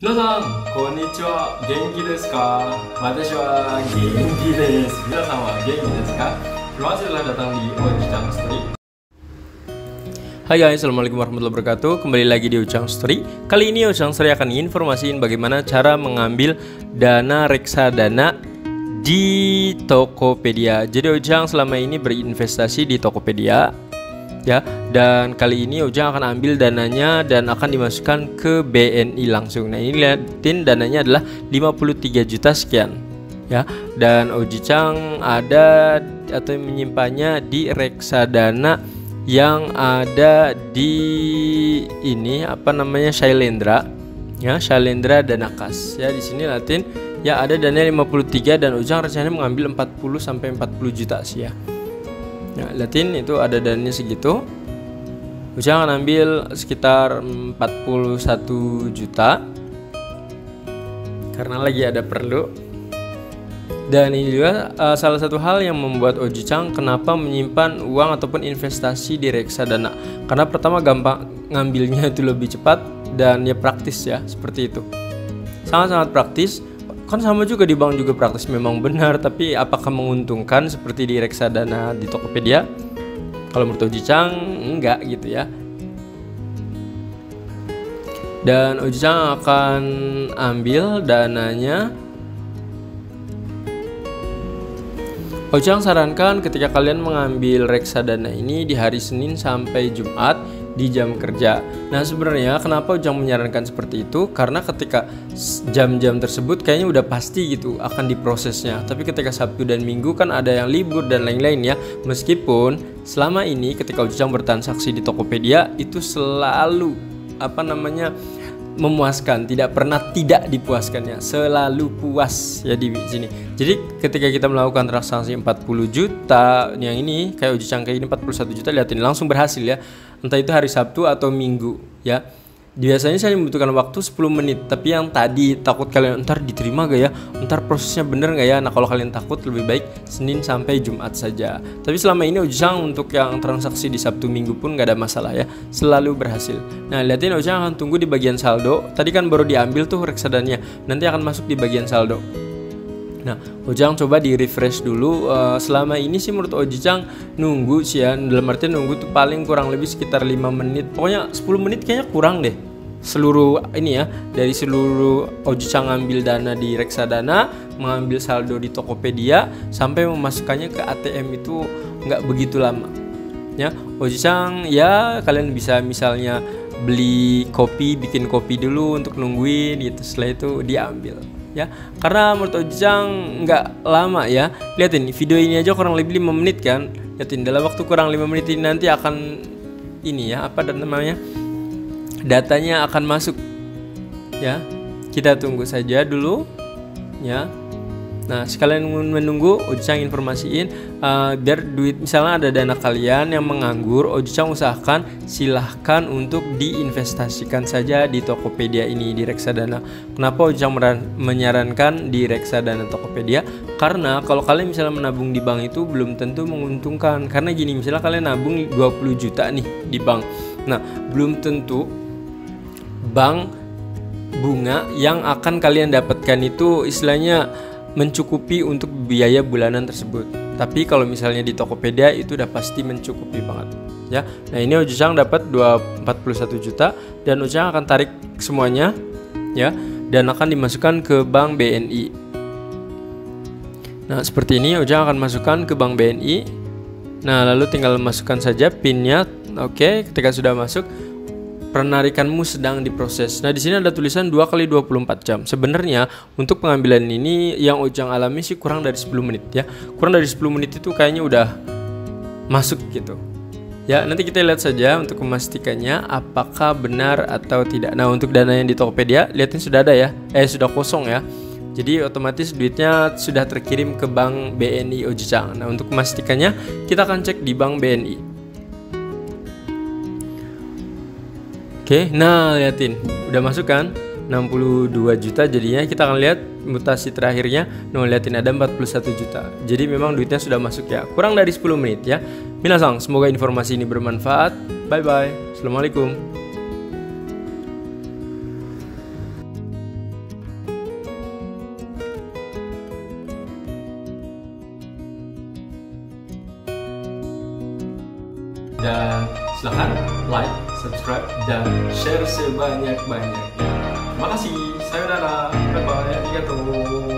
皆さんこんにちは元気ですか私は元気です皆さんは元気ですかterima kasih telah datang di Ojang Story Hai guys, Assalamualaikum warahmatullahi wabarakatuh Kembali lagi di Ucang Story Kali ini Ucang Story akan informasiin bagaimana cara mengambil dana reksadana di Tokopedia Jadi Ujang selama ini berinvestasi di Tokopedia ya dan kali ini Ujang akan ambil dananya dan akan dimasukkan ke BNI langsung. Nah ini lihatin dananya adalah 53 juta sekian. Ya dan Ujang ada atau menyimpannya di reksadana yang ada di ini apa namanya Shailendra. Ya Shailendra Dana Kas ya di sini Latin ya ada dana 53 dan Ujang rencananya mengambil 40 sampai 40 juta sih ya Ya, Latin itu ada dananya segitu. Ujang akan ambil sekitar 41 juta karena lagi ada perlu. Dan ini juga uh, salah satu hal yang membuat Oji Chang kenapa menyimpan uang ataupun investasi di reksadana. Karena pertama gampang ngambilnya itu lebih cepat dan ya praktis ya, seperti itu. Sangat-sangat praktis kan sama juga di bank juga praktis memang benar tapi apakah menguntungkan seperti di reksadana di Tokopedia? Kalau menurut Oji Chang enggak gitu ya. Dan Oji Chang akan ambil dananya. Ojang sarankan ketika kalian mengambil reksadana ini di hari Senin sampai Jumat di jam kerja. Nah sebenarnya kenapa Ujang menyarankan seperti itu? Karena ketika jam-jam tersebut kayaknya udah pasti gitu akan diprosesnya. Tapi ketika Sabtu dan Minggu kan ada yang libur dan lain-lain ya. Meskipun selama ini ketika Ujang bertransaksi di Tokopedia itu selalu apa namanya memuaskan, tidak pernah tidak dipuaskannya, selalu puas. Ya di sini. Jadi ketika kita melakukan transaksi 40 juta yang ini kayak uji cangkai ini 41 juta lihatin langsung berhasil ya. Entah itu hari Sabtu atau Minggu ya biasanya saya membutuhkan waktu 10 menit tapi yang tadi takut kalian ntar diterima gak ya? Ntar prosesnya bener gak ya? Nah kalau kalian takut lebih baik Senin sampai Jumat saja. Tapi selama ini Ujang untuk yang transaksi di Sabtu Minggu pun gak ada masalah ya. Selalu berhasil. Nah lihatin Ujang akan tunggu di bagian saldo. Tadi kan baru diambil tuh reksadanya. Nanti akan masuk di bagian saldo Nah, Ojang coba di refresh dulu. Uh, selama ini sih menurut Ojang nunggu sih ya. Dalam artian nunggu tuh paling kurang lebih sekitar 5 menit. Pokoknya 10 menit kayaknya kurang deh. Seluruh ini ya, dari seluruh Ojang ngambil dana di reksadana, mengambil saldo di Tokopedia sampai memasukkannya ke ATM itu nggak begitu lama. Ya, Ojang ya kalian bisa misalnya beli kopi, bikin kopi dulu untuk nungguin gitu. Setelah itu diambil ya. Karena menurut Ojang nggak lama ya. Lihatin video ini aja kurang lebih 5 menit kan. Lihatin dalam waktu kurang 5 menit ini nanti akan ini ya apa dan namanya? Datanya akan masuk. Ya kita tunggu saja dulu. Ya Nah, sekalian menunggu Ojang informasiin uh, biar duit misalnya ada dana kalian yang menganggur, Ojang usahakan silahkan untuk diinvestasikan saja di Tokopedia ini di reksadana. Kenapa Ojang menyarankan di reksadana Tokopedia? Karena kalau kalian misalnya menabung di bank itu belum tentu menguntungkan. Karena gini, misalnya kalian nabung 20 juta nih di bank. Nah, belum tentu bank bunga yang akan kalian dapatkan itu istilahnya mencukupi untuk biaya bulanan tersebut. Tapi kalau misalnya di Tokopedia itu udah pasti mencukupi banget ya. Nah, ini Ojang dapat 241 juta dan Ojang akan tarik semuanya ya dan akan dimasukkan ke bank BNI. Nah, seperti ini Ojang akan masukkan ke bank BNI. Nah, lalu tinggal masukkan saja pinnya. Oke, ketika sudah masuk penarikanmu sedang diproses. Nah, di sini ada tulisan 2 kali 24 jam. Sebenarnya untuk pengambilan ini yang Ujang alami sih kurang dari 10 menit ya. Kurang dari 10 menit itu kayaknya udah masuk gitu. Ya, nanti kita lihat saja untuk memastikannya apakah benar atau tidak. Nah, untuk dana yang di Tokopedia, lihatin sudah ada ya. Eh, sudah kosong ya. Jadi otomatis duitnya sudah terkirim ke bank BNI Ojang. Nah, untuk memastikannya kita akan cek di bank BNI. Oke, nah liatin, udah masuk kan? 62 juta jadinya. Kita akan lihat mutasi terakhirnya. No liatin ada 41 juta. Jadi memang duitnya sudah masuk ya. Kurang dari 10 menit ya. Minasang semoga informasi ini bermanfaat. Bye bye assalamualaikum. Dan silahkan like subscribe, dan share sebanyak-banyaknya. Terima kasih, sayonara, bye bye, arigatou.